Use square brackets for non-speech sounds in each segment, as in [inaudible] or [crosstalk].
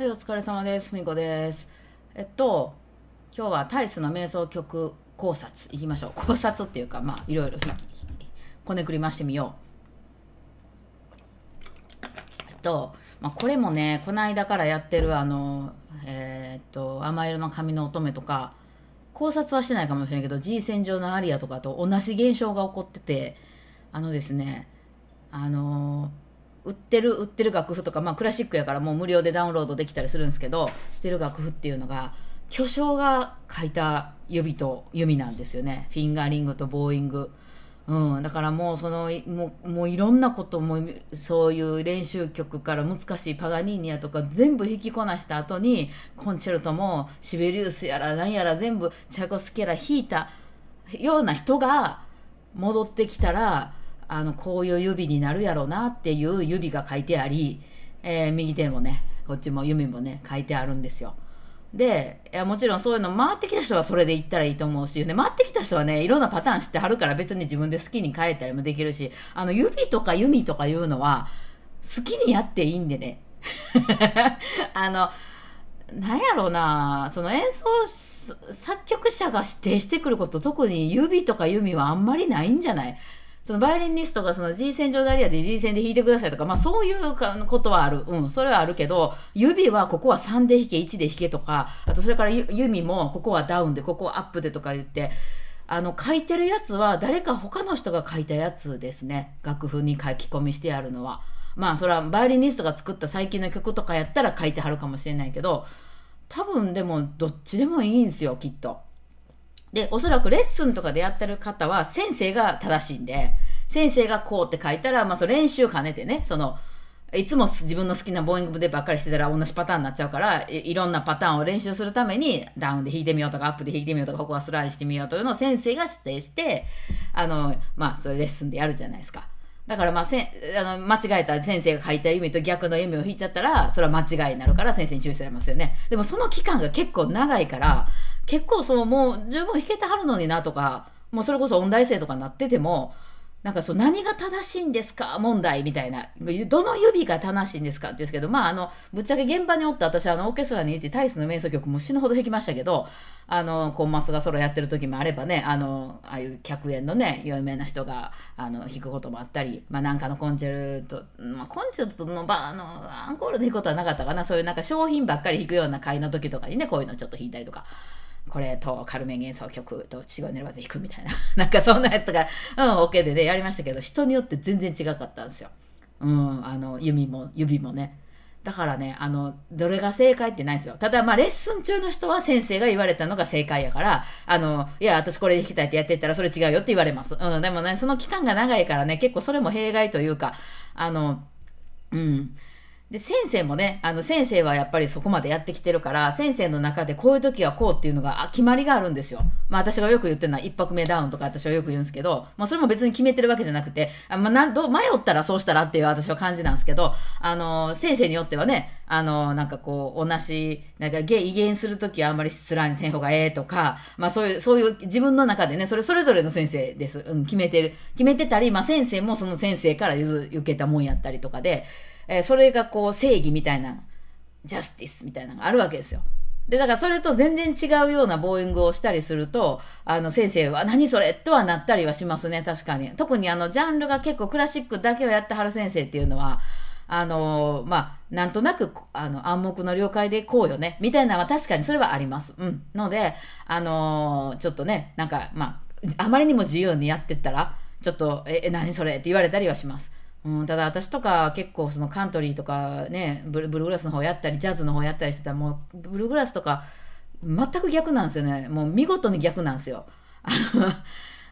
はい、お疲れ様です。みこです。えっと、今日はタイスの瞑想曲考察いきましょう。考察っていうか、まあ、いろいろこねくりましてみよう。えっと、まあ、これもね、この間からやってる、あの、えーっと、甘色の髪の乙女とか、考察はしてないかもしれないけど、G 線上のアリアとかと同じ現象が起こってて、あのですね、あの売ってる売ってる楽譜とか、まあ、クラシックやからもう無料でダウンロードできたりするんですけどしてる楽譜っていうのが巨匠が書いた指と弓なんですよね。フィンガーリングとボーイング、うん、だからもうそのもうもういろんなこともそういう練習曲から難しいパガニーニやとか全部弾きこなした後にコンチェルトもシベリウスやら何やら全部チャコスキやら弾いたような人が戻ってきたらあのこういう指になるやろうなっていう指が書いてあり、えー右手もねこっちも弓もね書いてあるんですよ。でいやもちろんそういうの回ってきた人はそれで行ったらいいと思うし、ね、回ってきた人はねいろんなパターン知ってはるから別に自分で好きに変えたりもできるしあの指とか弓とかいうのは好きにやっていいんでね。[laughs] あのなんやろうなその演奏作曲者が指定してくること特に指とか弓はあんまりないんじゃない？そのバイオリニストがその G 線上ダリアで G 線で弾いてくださいとか、まあそういうことはある。うん、それはあるけど、指はここは3で弾け、1で弾けとか、あとそれからゆ弓もここはダウンで、ここはアップでとか言って、あの、書いてるやつは誰か他の人が書いたやつですね。楽譜に書き込みしてあるのは。まあそれはバイオリニストが作った最近の曲とかやったら書いてはるかもしれないけど、多分でもどっちでもいいんですよ、きっと。で、おそらくレッスンとかでやってる方は先生が正しいんで、先生がこうって書いたら、まあ、その練習兼ねてね、その、いつも自分の好きなボーイングでばっかりしてたら同じパターンになっちゃうからい、いろんなパターンを練習するために、ダウンで弾いてみようとか、アップで弾いてみようとか、ここはスライドしてみようというのを先生が指定して、あの、まあ、それレッスンでやるじゃないですか。だからまあせあの間違えた先生が書いた夢と逆の夢を引いちゃったらそれは間違いになるから先生に注意されますよね。でもその期間が結構長いから結構そのもう十分引けてはるのになとかもうそれこそ音大生とかになっててもなんかそう何が正しいんですか？問題みたいな。どの指が正しいんですかって言うんですけどまああのぶっちゃけ現場におって私はあのオーケストラにいてタイスの瞑想曲も死ぬほど弾きましたけどあのコンマスがソロやってる時もあればねあのああいう客演のね有名な人があの弾くこともあったり、まあ、なんかのコンチェルト、まあ、コンチェルトのばあのアンコールで弾くことはなかったかな。そういうなんか商品ばっかり弾くような会の時とかにねこういうのちょっと弾いたりとか。これとカルメン幻想曲と違うネルバゼ弾くみたいな。[laughs] なんかそんなやつとか、うん、OK でね、やりましたけど、人によって全然違かったんですよ。うん、あの、弓も、指もね。だからね、あの、どれが正解ってないんですよ。ただ、まあ、レッスン中の人は先生が言われたのが正解やから、あの、いや、私これで弾きたいってやってったらそれ違うよって言われます。うん、でもね、その期間が長いからね、結構それも弊害というか、あの、うん。で、先生もね、あの、先生はやっぱりそこまでやってきてるから、先生の中でこういう時はこうっていうのが、あ決まりがあるんですよ。まあ私がよく言ってるのは一拍目ダウンとか私はよく言うんですけど、まあそれも別に決めてるわけじゃなくて、あまあなんど迷ったらそうしたらっていう私は感じなんですけど、あの、先生によってはね、あの、なんかこう、同じ、なんかゲ威厳するときはあんまりスラーにせん方がええとか、まあそういう、そういう自分の中でね、それそれぞれの先生です。うん、決めてる。決めてたり、まあ先生もその先生から譲受けたもんやったりとかで、えーそれがこう正義みたいな、ジャスティスみたいなのがあるわけですよ。で、だからそれと全然違うようなボーイングをしたりすると、あの先生は何それとはなったりはしますね、確かに。特にあのジャンルが結構クラシックだけをやってはる先生っていうのは、あのまあ、なんとなく、あの、暗黙の了解でこうよね、みたいなのは確かにそれはあります。うん。ので、あのちょっとね、なんか、まあ、あまりにも自由にやってったら、ちょっと、え何それって言われたりはします。うん、ただ私とか結構そのカントリーとかねブルーグラスの方やったりジャズの方やったりしてたらもうブルーグラスとか全く逆なんですよね。もう見事に逆なんですよ。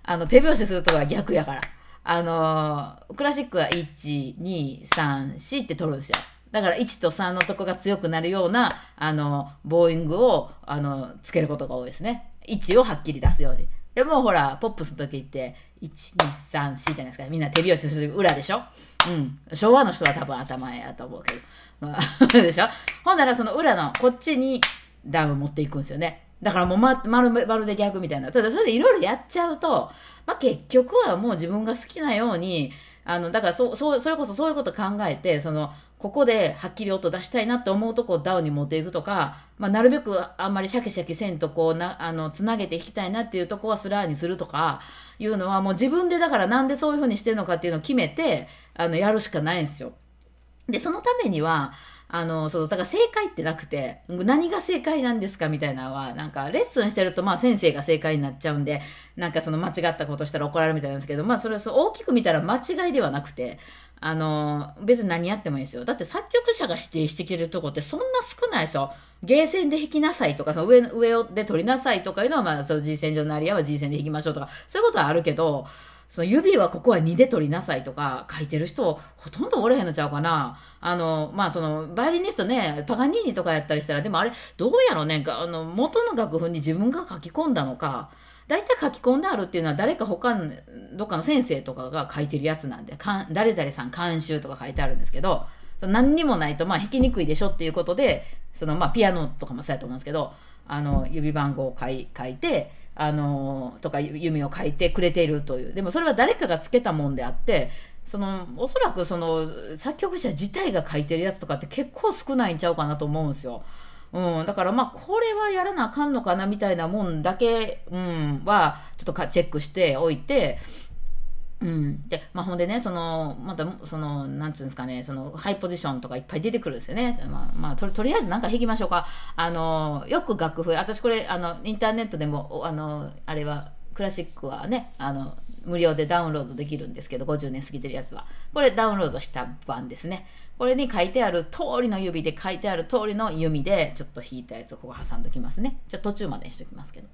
あの [laughs] 手拍子するとこは逆やから。あのクラシックは1234って取るんですよ。だから1と3のとこが強くなるようなあのボーイングをあのつけることが多いですね。1をはっきり出すように。でもほら、ポップスの時って、1、2、3、4じゃないですか。みんな手拍子する裏でしょ？うん。昭和の人は多分頭やと思うけど。[laughs] でしょ？ほんならその裏のこっちにダウン持っていくんですよね。だからもうま、まるまるで逆みたいな。ただそれでいろいろやっちゃうと、まあ結局はもう自分が好きなように、あの、だからそ、そう、それこそそういうこと考えて、その、ここではっきり音出したいなって思うとこをダウンに持っていくとか、まあ、なるべくあんまりシャキシャキせんとこうなあのつなげていきたいなっていうとこはスラーにするとかいうのはもう自分でだからなんでそういうふうにしてるのかっていうのを決めてあのやるしかないんですよ。でそのためにはあのそうだから正解ってなくて何が正解なんですかみたいなのはなんかレッスンしてるとまあ先生が正解になっちゃうんでなんかその間違ったことしたら怒られるみたいなんですけどまあそれそう大きく見たら間違いではなくてあの別に何やってもいいですよ。だって作曲者が指定してくれるとこってそんな少ないですよ。ゲーセンで弾きなさいとかその上上で取りなさいとかいうのはまあその G 線上のアリアは G 線で弾きましょうとかそういうことはあるけどその指はここは2で取りなさいとか書いてる人ほとんどおれへんのちゃうかな。あの、まあその、バイオリニストね、パガニーニとかやったりしたら、でもあれ、どうやろね、あの、元の楽譜に自分が書き込んだのか、大体書き込んであるっていうのは誰か他の、どっかの先生とかが書いてるやつなんで、かん誰々さん監修とか書いてあるんですけど、その何にもないと、まあ弾きにくいでしょっていうことで、その、まあピアノとかもそうやと思うんですけど、あの、指番号を書い書いて、あのとか弓を書いてくれているというでもそれは誰かがつけたもんであってそのおそらくその作曲者自体が書いてるやつとかって結構少ないんちゃうかなと思うんですよ。うん、だからまあこれはやらなあかんのかなみたいなもんだけ、うん、はちょっとかチェックしておいてうん、で、まあ、ほんでね、その、また、その、なんつうんですかね、その、ハイポジションとかいっぱい出てくるんですよね。まあ、まあ、ととりあえずなんか弾きましょうか。あの、よく楽譜、私これ、あの、インターネットでも、あの、あれは、クラシックはね、あの、無料でダウンロードできるんですけど、50年過ぎてるやつは。これダウンロードした版ですね。これに書いてある通りの指で書いてある通りの弓で、ちょっと引いたやつをここ挟んどきますね。ちょっと途中までにしときますけど。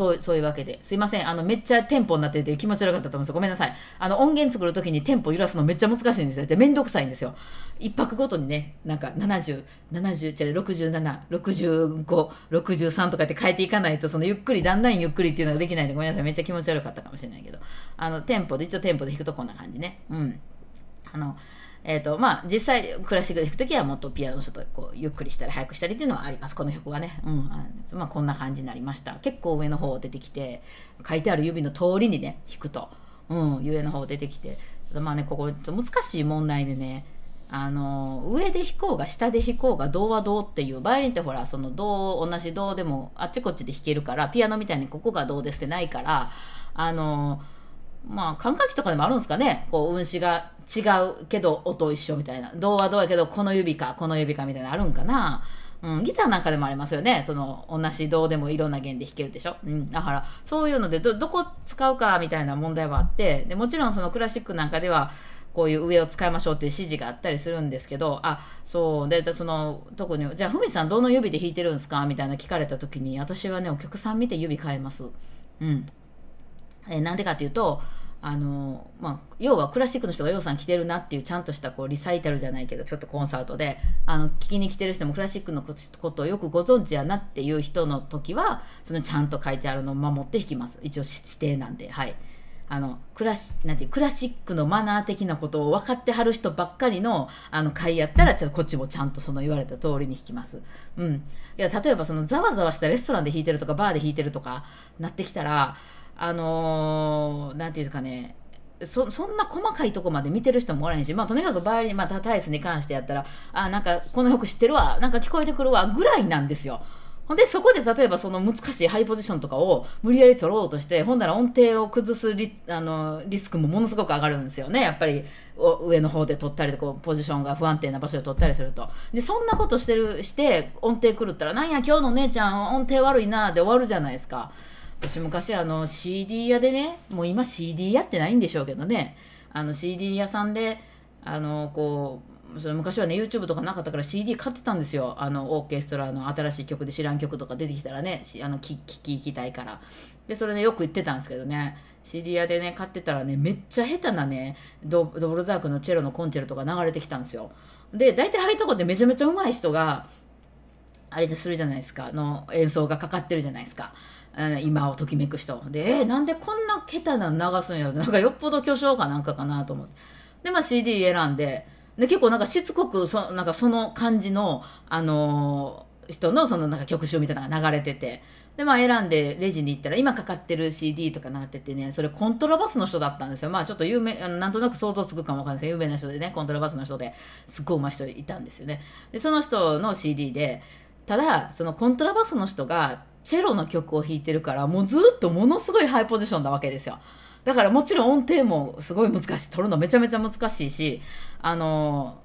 そうそういうわけで。すいません。あのめっちゃテンポになってて気持ち悪かったと思うんですごめんなさい。あの音源作る時にテンポ揺らすのめっちゃ難しいんですよ。でめんどくさいんですよ。一拍ごとにねなんか7070じゃ676563とかって変えていかないとそのゆっくりだんだんゆっくりっていうのができないんでごめんなさい。めっちゃ気持ち悪かったかもしれないけど。あのテンポで一応テンポで弾くとこんな感じね。うん。あのえーとまあ、実際クラシックで弾く時はもっとピアノの外こうゆっくりしたり速くしたりっていうのはあります。この曲はね、うん。まあ、こんな感じになりました。結構上の方出てきて書いてある指の通りにね弾くと、うん、上の方出てきて。まあねここ難しい問題でねあの上で弾こうが下で弾こうが銅は銅っていうバイオリンってほらその銅同じ銅でもあっちこっちで弾けるからピアノみたいにここが銅ですってないからあのまあ管楽器とかでもあるんですかねこう運指が違うけど音一緒みたいな銅は銅やけどこの指かこの指かみたいなあるんかな。うん、ギターなんかでもありますよね。その、同じ銅でもいろんな弦で弾けるでしょ。うん。だから、そういうのでど、どこ使うかみたいな問題はあって、でもちろんそのクラシックなんかでは、こういう上を使いましょうっていう指示があったりするんですけど、あ、そう、で、その、特に、じゃあ、ふみさんどの指で弾いてるんですかみたいな聞かれた時に、私はね、お客さん見て指変えます。うん。えなんでかっていうと、あのまあ、要はクラシックの人が「ようさん来てるな」っていうちゃんとしたこうリサイタルじゃないけどちょっとコンサートであの聞きに来てる人もクラシックのことをよくご存知やなっていう人の時はそのちゃんと書いてあるのを守って弾きます一応指定なんではい。あのクラシなんてクラシックのマナー的なことを分かってはる人ばっかりのあの会やったらちょっとこっちもちゃんとその言われた通りに弾きます。うん、いや例えばそのざわざわしたレストランで弾いてるとかバーで弾いてるとかなってきたらあのー、なんていうかねそそんな細かいとこまで見てる人もおらへんし、まあ、とにかくバイオリン、まあ、タイスに関してやったらあなんかこの曲知ってるわなんか聞こえてくるわぐらいなんですよ。ほんで、そこで例えばその難しいハイポジションとかを無理やり取ろうとして、ほんなら音程を崩すリあのリスクもものすごく上がるんですよね。やっぱり上の方で取ったりこうポジションが不安定な場所で取ったりすると。で、そんなことしてる、して音程狂ったら、なんや今日の姉ちゃん音程悪いなで終わるじゃないですか。私昔あの CD 屋でね、もう今 CD 屋ってないんでしょうけどね、あの CD 屋さんで、あのこうそれ昔はね YouTube とかなかったから CD 買ってたんですよ。あのオーケストラの新しい曲で知らん曲とか出てきたらねあの聞き聞きたいから。でそれねよく言ってたんですけどね。CD 屋でね買ってたらねめっちゃ下手なねドドボルザークのチェロのコンチェルトが流れてきたんですよ。で大体ああいうとこってめちゃめちゃ上手い人があれでするじゃないですか。の演奏がかかってるじゃないですか。今をときめく人。でえー、なんでこんな下手なの流すんやろ。[laughs] なんかよっぽど巨匠かなんかかなと思って。でまあ CD 選んで。で結構なんかしつこくそなんかその感じの、あのー、人のそのなんか曲集みたいなのが流れてて。でまあ選んでレジに行ったら今かかってる CD とかなっててね。それコントラバスの人だったんですよ。まあちょっと有名なんとなく想像つくかもわかんないですけど有名な人でねコントラバスの人ですっごいうまい人いたんですよね。でその人の CD でただそのコントラバスの人がチェロの曲を弾いてるからもうずっとものすごいハイポジションなわけですよ。だからもちろん音程もすごい難しい。取るのめちゃめちゃ難しいしあの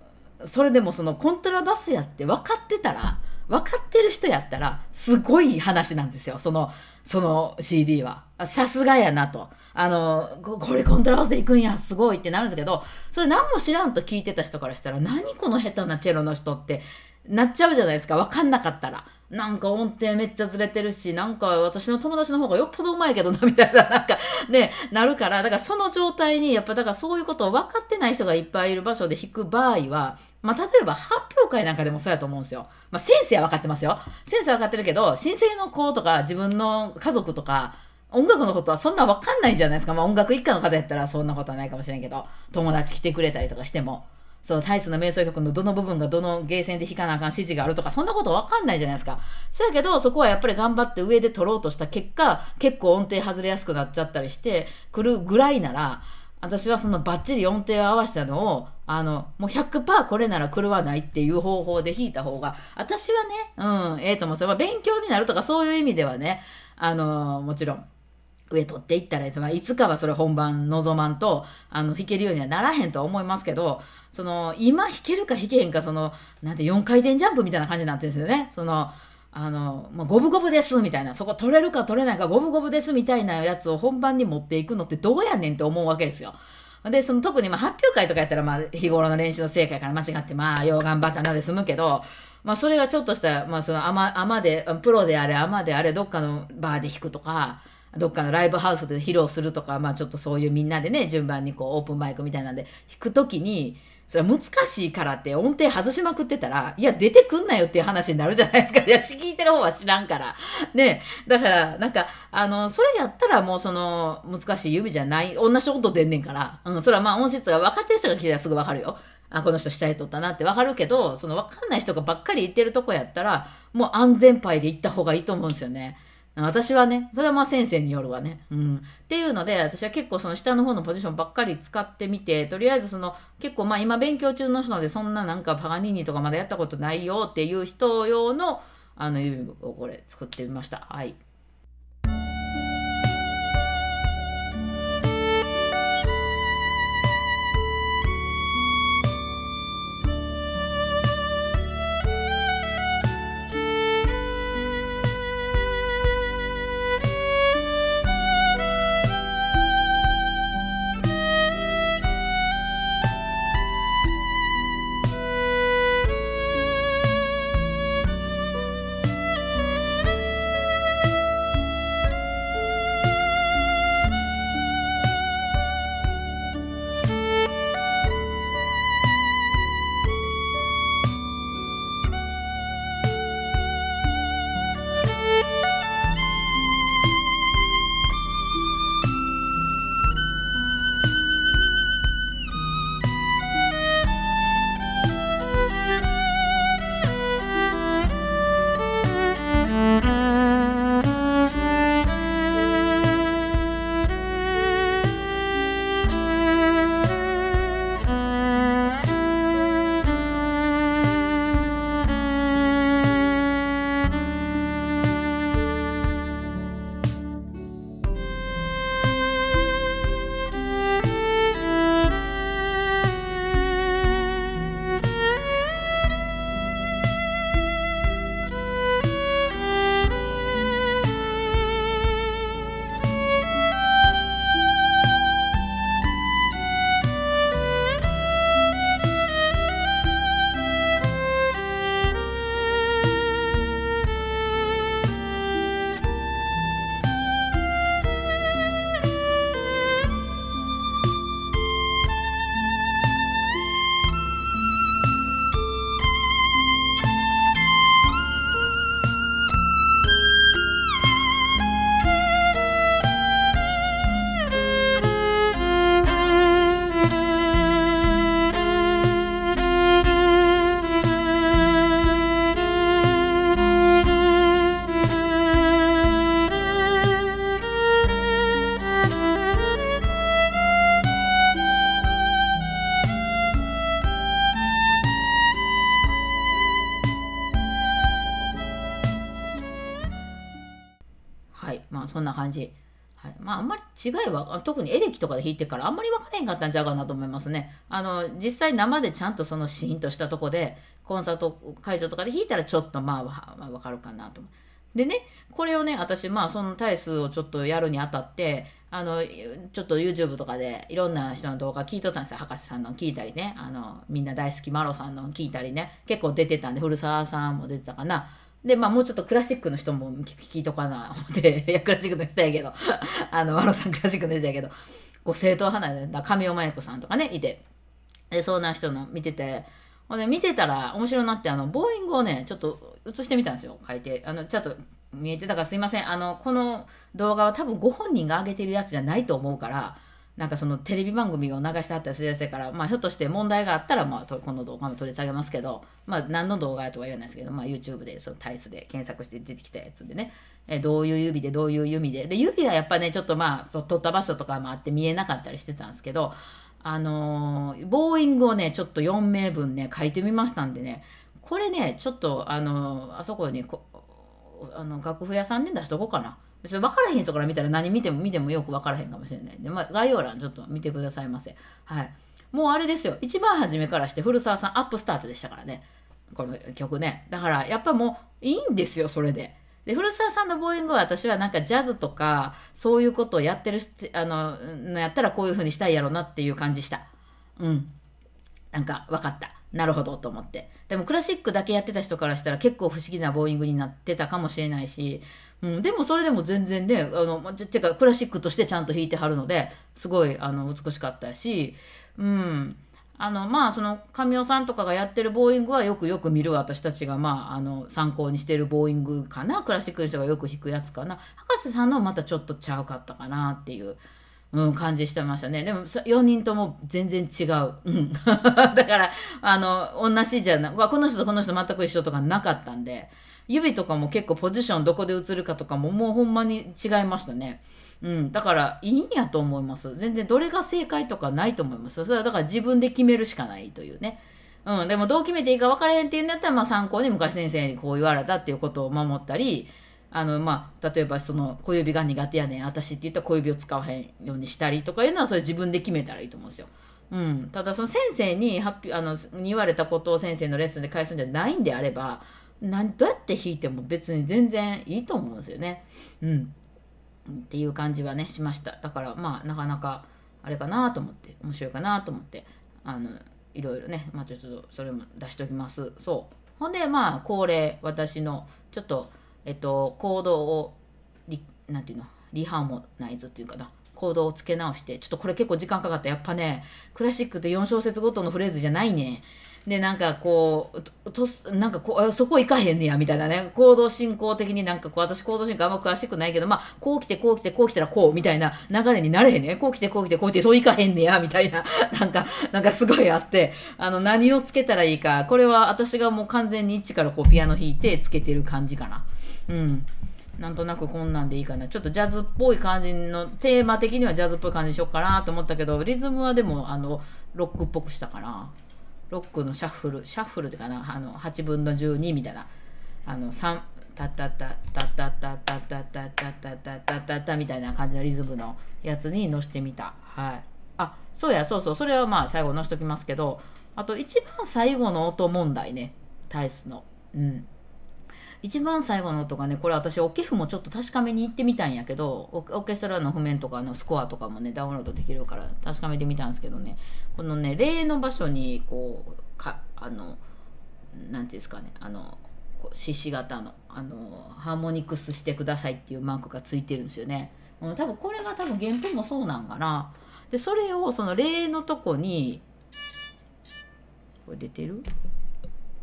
それでもそのコントラバスやって分かってたら分かってる人やったらすごい話なんですよ。そのその CD は。さすがやなと。あのこれコントラバスでいくんや。すごいってなるんですけどそれ何も知らんと聞いてた人からしたら何この下手なチェロの人ってなっちゃうじゃないですか。分かんなかったら。なんか音程めっちゃずれてるし、なんか私の友達の方がよっぽどうまいけどな、みたいな、[laughs] なんかね、なるから、だからその状態に、やっぱだからそういうことを分かってない人がいっぱいいる場所で弾く場合は、まあ例えば発表会なんかでもそうやと思うんですよ。まあ先生は分かってますよ。先生は分かってるけど、親戚の子とか自分の家族とか、音楽のことはそんな分かんないじゃないですか。まあ音楽一家の方やったらそんなことはないかもしれんけど、友達来てくれたりとかしても。そのタイスの瞑想曲のどの部分がどのゲーセンで弾かなあかん指示があるとか、そんなことわかんないじゃないですか。そやけど、そこはやっぱり頑張って上で取ろうとした結果、結構音程外れやすくなっちゃったりしてくるぐらいなら、私はそのバッチリ音程を合わせたのを、あの、もう100%これなら狂わないっていう方法で弾いた方が、私はね、うん、ええー、と思う。それは勉強になるとかそういう意味ではね、あの、もちろん。上取っていったらいつかはそれ本番望まんとあの弾けるようにはならへんとは思いますけどその今弾けるか弾けへんかそのなんて4回転ジャンプみたいな感じになってるんですよね。そのあの、まあ、ゴブゴブですみたいな、そこ取れるか取れないかゴブゴブですみたいなやつを本番に持っていくのってどうやねんって思うわけですよ。で、その特にまあ発表会とかやったらまあ日頃の練習の成果から間違ってまあよう頑張ったなで済むけど、まあそれがちょっとしたら、まあそのアマで、プロであれアマであれどっかのバーで弾くとか、どっかのライブハウスで披露するとか、まあちょっとそういうみんなでね、順番にこうオープンマイクみたいなんで弾くときに、それ難しいからって音程外しまくってたら、いや、出てくんなよっていう話になるじゃないですか。[laughs] いや、聞いてる方は知らんから。ね。だから、なんか、あの、それやったらもうその、難しい指じゃない、同じ音出んねんから。うん、それはまあ音質が分かってる人が聞いたらすぐ分かるよ。あ、この人下へ取ったなって分かるけど、その分かんない人がばっかり言ってるとこやったら、もう安全牌で行った方がいいと思うんですよね。私はね、それはまあ先生によるわね。うん。っていうので、私は結構その下の方のポジションばっかり使ってみて、とりあえずその結構まあ今勉強中の人なんでそんななんかパガニーニとかまだやったことないよっていう人用のあの指をこれ作ってみました。はい。違いは、特にエレキとかで弾いてからあんまり分からへんかったんちゃうかなと思いますね。あの、実際生でちゃんとそのシーンとしたとこで、コンサート会場とかで弾いたらちょっとまあ、まあ、分かるかなと。でね、これをね、私、まあ、その体数をちょっとやるにあたって、あの、ちょっと YouTube とかでいろんな人の動画聞いとったんですよ。博士さんの聞いたりね、あの、みんな大好きマロさんの聞いたりね、結構出てたんで、古澤さんも出てたかな。で、まあもうちょっとクラシックの人も聞いとかな思って、[laughs] いや、クラシックの人やけど、[laughs] あの、マロさんクラシックの人やけど、こう、正統派な、神尾真由子さんとかね、いて、で、そんな人の見てて、ほんで、見てたら面白いなって、あの、ボーイングをね、ちょっと映してみたんですよ、書いて。あの、ちょっと見えて。たからすいません。あの、この動画は多分ご本人が上げてるやつじゃないと思うから、なんかそのテレビ番組を流してあったりするやつやから、まあ、ひょっとして問題があったら、まあ、この動画も取り下げますけど、まあ、何の動画やとは言わないですけど、まあ、YouTube でそのタイスで検索して出てきたやつでね、えどういう指でどういう弓で。で指はやっぱねちょっとまあそ取った場所とかもあって見えなかったりしてたんですけどあのー、ボーイングをねちょっと4名分ね書いてみましたんでね。これねちょっとあのー、あそこにこあの楽譜屋さんで出しとこうかな。別に分からへん人から見たら何見ても見てもよく分からへんかもしれないんで、まあ、概要欄ちょっと見てくださいませ。はい。もうあれですよ。一番初めからして古澤さんアップスタートでしたからね。この曲ね。だからやっぱもういいんですよ、それで。で、古澤さんのボーイングは私はなんかジャズとかそういうことをやってるあの、やったらこういう風にしたいやろなっていう感じした。うん。なんか分かった。なるほどと思って。でもクラシックだけやってた人からしたら結構不思議なボーイングになってたかもしれないし、うん、でもそれでも全然ね、あの、てかクラシックとしてちゃんと弾いてはるので、すごいあの美しかったし、うん。あの、まあ、その、神尾さんとかがやってるボーイングはよくよく見る私たちが、まあ、あの、参考にしてるボーイングかな。クラシックの人がよく弾くやつかな。博士さんのまたちょっとちゃうかったかなっていう。うん、感じしてましたね。でも、4人とも全然違う。うん。[laughs] だから、あの、同じじゃな、この人とこの人全く一緒とかなかったんで、指とかも結構ポジションどこで映るかとかももうほんまに違いましたね。うん、だからいいんやと思います。全然どれが正解とかないと思います。それはだから自分で決めるしかないというね。うん、でもどう決めていいか分からへんっていうんだったら、まあ参考に昔先生にこう言われたっていうことを守ったり、あの、まあ、例えばその小指が苦手やねん、私って言ったら小指を使わへんようにしたりとかいうのはそれ自分で決めたらいいと思うんですよ。うん、ただその先生に発表あのに言われたことを先生のレッスンで返すんじゃないんであれば何どうやって弾いても別に全然いいと思うんですよね。うん、っていう感じはねしました。だからまあなかなかあれかなと思って面白いかなと思ってあのいろいろねまあちょっとそれも出しておきます。そう。ほんでまあ恒例私のちょっとえっと行動をリなんていうのリハーモナイズっていうかな。行動をつけ直してちょっとこれ結構時間かかった。やっぱねクラシックって4小節ごとのフレーズじゃないね。でなんかこうとなんかこうそこ行かへんねやみたいなね。行動進行的になんかこう私行動進行あんま詳しくないけどまあこう来てこう来てこう来たらこうみたいな流れになれへんね。こう来てこう来てこう来てそう行かへんねやみたいな。[laughs] なんかなんかすごいあって。あの何をつけたらいいか。これは私がもう完全に一からこうピアノ弾いてつけてる感じかな。うん。なんとなくこんなんでいいかな。ちょっとジャズっぽい感じの、テーマ的にはジャズっぽい感じにしようかなと思ったけど、リズムはでも、あの、ロックっぽくしたかな。ロックのシャッフルシャッフルってかなあの8分の12みたいな。あの3タタタタタタタタタタタタタタタみたいな感じのリズムのやつに乗してみたはいあそうやそうそうそれはまあ最後乗しときますけどあと一番最後の音問題ねタイスのうん一番最後の音がねこれ私オケ譜もちょっと確かめに行ってみたんやけどオーケストラの譜面とかのスコアとかもねダウンロードできるから確かめてみたんですけどねこのね例の場所にこうかあの何て言うんですかねあの獅子型のあのハーモニクスしてくださいっていうマークがついてるんですよね。多分これが多分原譜もそうなんかな。でそれをその例のとこにこれ出てる？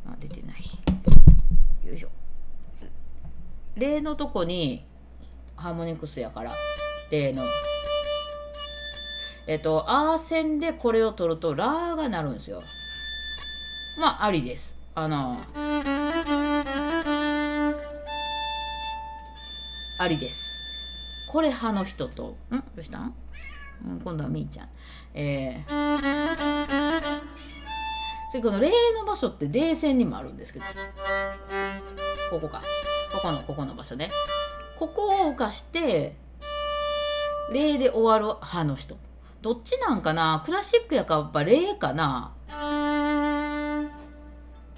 あ出てない。よいしょ。例のとこにハーモニクスやから例の。えっとアーセンでこれを取るとラーがなるんですよ。まあありです。あのありです。これ派の人とん？どうしたん、うん、今度はみーちゃん。えー、次この例の場所って冷戦にもあるんですけど。ここか。ここのここの場所ね。ここを浮かして例で終わる派の人。どっちなんかな？クラシックやかやっぱ例かな。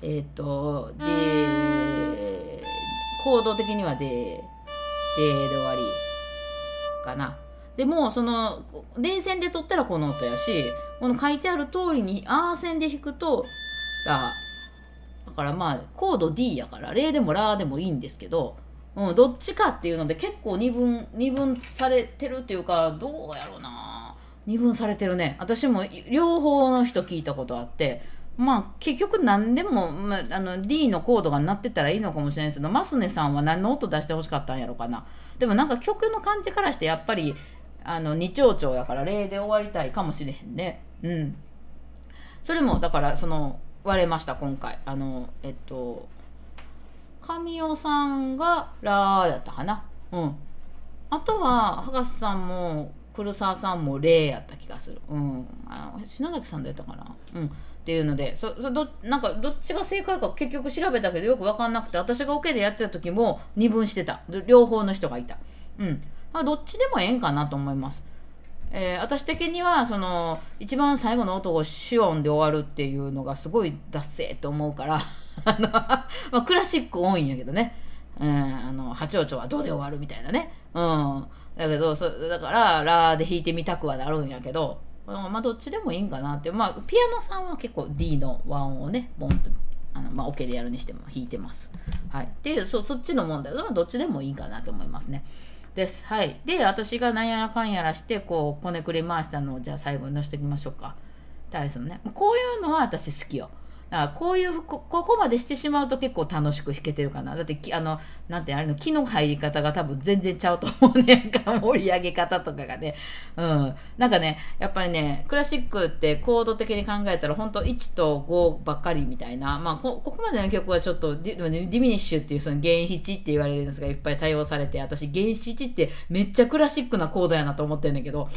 えっ、ー、とで行動的にはでで終わりかな。でもその電線で取ったらこの音やしこの書いてある通りにアー線で弾くとラからまあコード D やからレでもラでもいいんですけど、うん、どっちかっていうので結構二分二分されてるっていうかどうやろうな。二分されてるね。私も両方の人聞いたことあってまあ結局何でも、まあ、の D のコードが鳴ってたらいいのかもしれないですけどマスネさんは何の音出してほしかったんやろかな。でもなんか曲の感じからしてやっぱりあの二丁々やから例で終わりたいかもしれへんね。うん。それもだからその割れました今回。あのえっと神尾さんがラーやったかな。うん。あとは博士さんも古澤さんもレーやった気がする。うん。あ篠崎さんだったかな。うん。っていうのでそそどなんかどっちが正解か結局調べたけどよく分かんなくて私がオケでやってた時も二分してた。両方の人がいた。うん。あどっちでもええんかなと思います。えー、私的にはその一番最後の音を主音で終わるっていうのがすごいダッセーと思うから [laughs] あの、まあ、クラシック多いんやけどね、うん、あの波長長はどうで終わるみたいなね、うん、だけどそだからラーで弾いてみたくはなるんやけど、まあ、どっちでもいいんかなって、まあ、ピアノさんは結構 D の和音をねボンとあの、まあ、オ、ケでやるにしても弾いてます。はい、っていうそそっちの問題。はどっちでもいいかなと思いますね。です。はい。で、私がなんやらかんやらして、こう、こねくり回したのを、じゃあ最後に載せておきましょうか。体操ね。こういうのは私好きよ。だからこういうこ、ここまでしてしまうと結構楽しく弾けてるかな。だって、あの、なんてあれの、気の入り方が多分全然ちゃうと思うねんか、盛り上げ方とかがね。うん。なんかね、やっぱりね、クラシックってコード的に考えたら、本当1と5ばっかりみたいな。まあこ、ここまでの曲はちょっとディ、ディミニッシュっていうその減七って言われるんですが、いっぱい多用されて、私減七ってめっちゃクラシックなコードやなと思ってんだけど、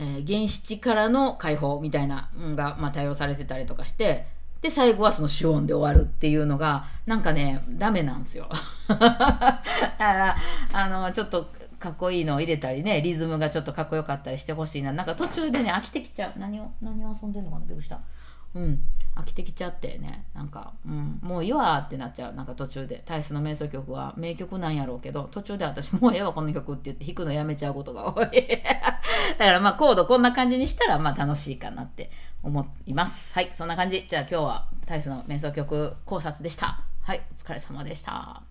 えー、原七からの解放みたいなのが、まあ、対応されてたりとかして、で、最後はその主音で終わるっていうのが、なんかね、ダメなんですよ。[laughs] だから、あの、ちょっと、かっこいいのを入れたりね、リズムがちょっとかっこよかったりしてほしいな。なんか途中でね、飽きてきちゃう。何を、何を遊んでんのかなびっくりした。うん、飽きてきちゃってね。なんか、うん、もういいわってなっちゃう。なんか途中で。タイスの瞑想曲は名曲なんやろうけど途中で私もうええわこの曲って言って弾くのやめちゃうことが多い。[laughs] だからまあコードこんな感じにしたらまあ楽しいかなって思います。はい。そんな感じ。じゃあ今日はタイスの瞑想曲考察でした。はい。お疲れ様でした。